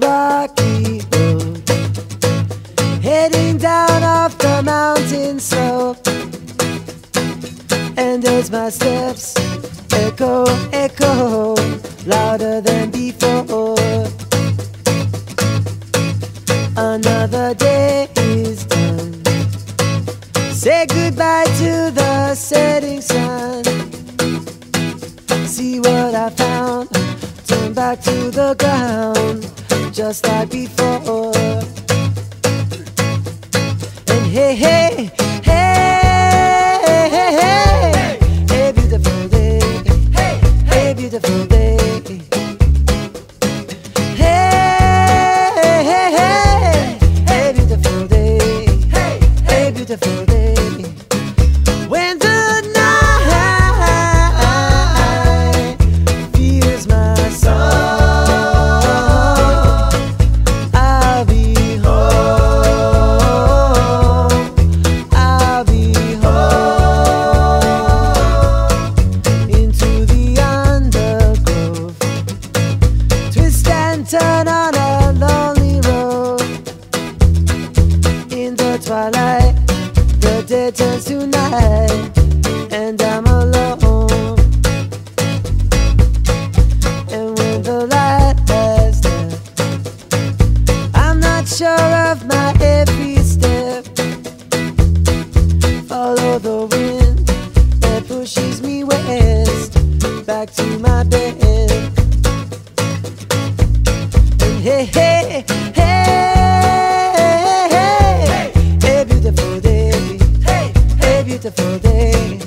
rocky road, heading down off the mountain slope. And as my steps echo, echo, louder than before. Another day is done. Say goodbye to the sun. Back to the ground, just like before. And hey, hey, twilight, the day turns to night, and I'm alone. And when the light has I'm not sure of my every step. Follow the wind that pushes me west, back to my bed. And hey, hey. beautiful day.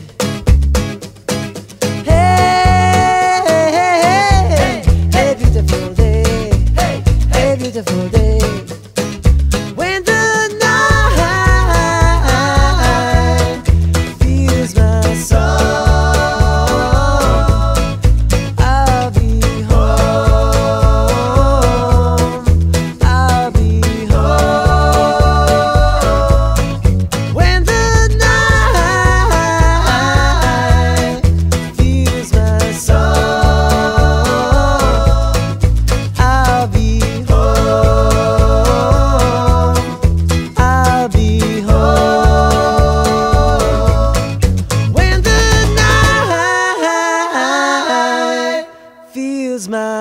Hey, hey, hey, hey, hey, beautiful day. Hey, hey, beautiful day.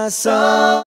my soul.